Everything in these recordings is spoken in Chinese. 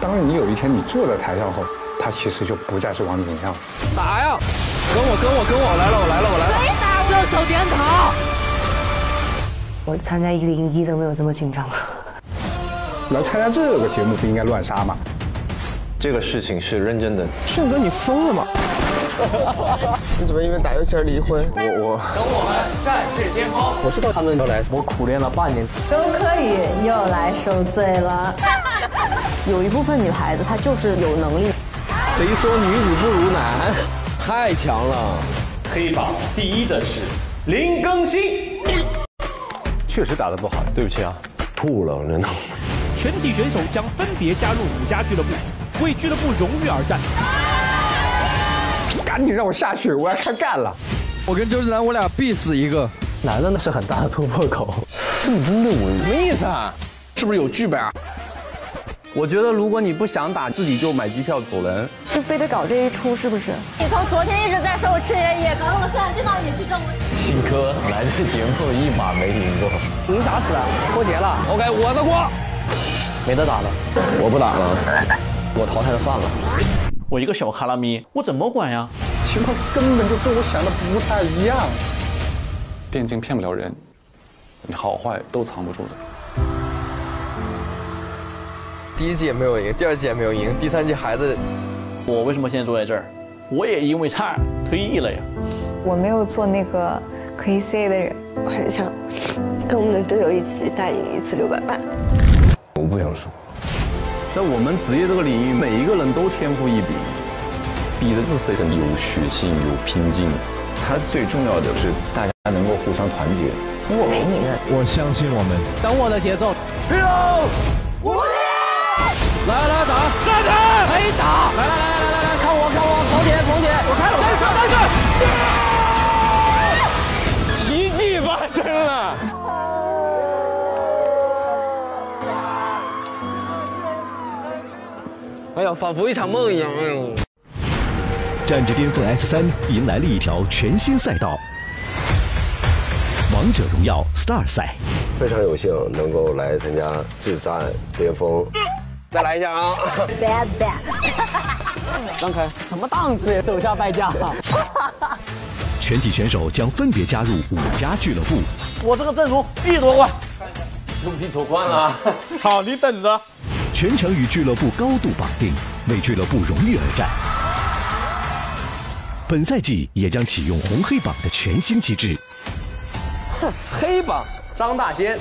当你有一天你坐在台上后，他其实就不再是王者荣耀。打呀！跟我跟我跟我来了，我来了，我来了！可以打，射手点塔。我参加一零一都没有这么紧张。来参加这个节目不应该乱杀吗？这个事情是认真的。炫哥，你疯了吗？你怎么因为打游戏而离婚？我我等我们战至巅峰。我知道他们要来，我苦练了半年。都可以又来受罪了。有一部分女孩子她就是有能力。谁说女子不如男？太强了。黑榜第一的是林更新。确实打得不好，对不起啊，吐了，真的。全体选手将分别加入五家俱乐部，为俱乐部荣誉而战。赶紧让我下去，我要开干了。我跟周志南，我俩必死一个。男的那是很大的突破口。这么针对我，什么意思啊？是不是有剧本啊？我觉得如果你不想打，自己就买机票走人。是非得搞这一出，是不是？你从昨天一直在说我吃爷爷，搞得我现在见到你去挣。新哥来这节目一把没赢过，你咋死？脱节了？OK，我的锅。没得打了，我不打了，我淘汰了算了。我一个小卡拉咪，我怎么管呀？情况根本就跟我想的不太一样。电竞骗不了人，你好坏都藏不住的。第一季也没有赢，第二季也没有赢，第三季孩子，我为什么现在坐在这儿？我也因为差退役了呀。我没有做那个可以 say 的人，我很想跟我们的队友一起大赢一次六百万。我不想输，在我们职业这个领域，每一个人都天赋异禀，比的是谁的有血性、有拼劲。他最重要的是大家能够互相团结。我陪你们，我相信我们。等我的节奏。五六，来来打，上台，可以打。来来来来来来，看我看我，狂铁狂铁，我开了，我上单是。奇迹发生了。哎呀，仿佛一场梦一样。哎呦！战至巅峰 S 三迎来了一条全新赛道——王者荣耀 Star 赛。非常有幸能够来参加至战巅峰。再来一下啊！Bad bad。让开，什么档次呀？手下败将。全体选手将分别加入五家俱乐部。我这个阵容必夺冠，用心夺冠了。好，你等着。全程与俱乐部高度绑定，为俱乐部荣誉而战。本赛季也将启用红黑榜的全新机制。哼，黑榜张大仙，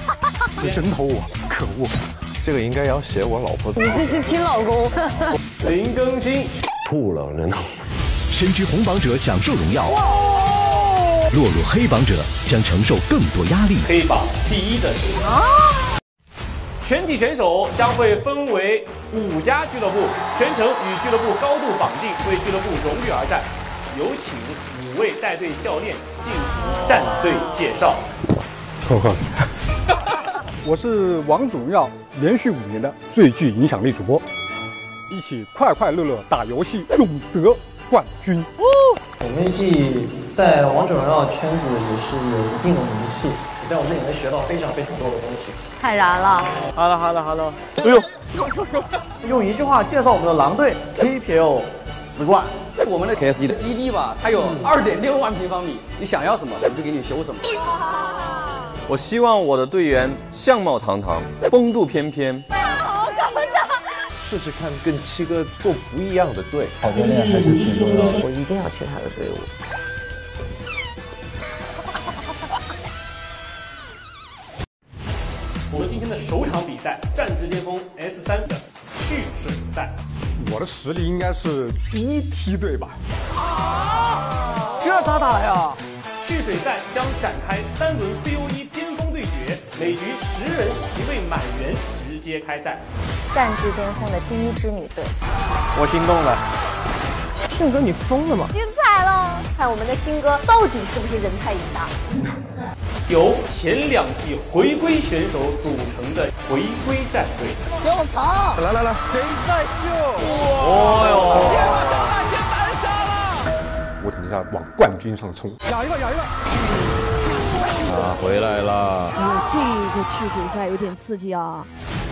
人头我，可恶！这个应该要写我老婆。你这是亲老公。林更新吐了，真的。身居红榜者享受荣耀，落入黑榜者将承受更多压力。黑榜第一的是啊。全体选手将会分为五家俱乐部，全程与俱乐部高度绑定，为俱乐部荣誉而战。有请五位带队教练进行战队介绍。我告诉你，我是王者荣耀连续五年的最具影响力主播，一起快快乐乐打游戏，勇得冠军。哦我们一起在王者荣耀圈子也是有一定的名气。在我们也能学到非常非常多的东西，太燃了！好了好了好了，哎呦，用一句话介绍我们的狼队：KPL 十冠。我们的 KSG 的基地吧，它有二点六万平方米，你想要什么，我们就给你修什么。我希望我的队员相貌堂堂，风度翩翩。好搞笑！试试看跟七哥做不一样的队。好教练还是挺重要的，我一定要去他的队伍。我们今天的首场比赛，战至巅峰 S 三的蓄水赛。我的实力应该是第一梯队吧？啊！这咋打呀？蓄水赛将展开三轮 VO1 巅峰对决，每局十人席位满员，直接开赛。战至巅峰的第一支女队，我心动了。迅哥，你疯了吗？精彩了！看我们的新哥到底是不是人才瘾大？由前两季回归选手组成的回归战队，给我跑！来来来，谁在秀？哦哟！天把张大仙单杀了！我肯定要往冠军上冲！咬一个，咬一个！啊，回来了！哎呦，这个去水赛有点刺激啊！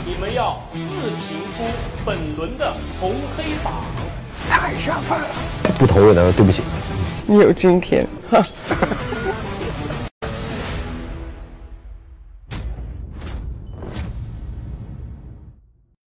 你们要自评出本轮的红黑榜。太下饭了！不投我的对不起。你有今天。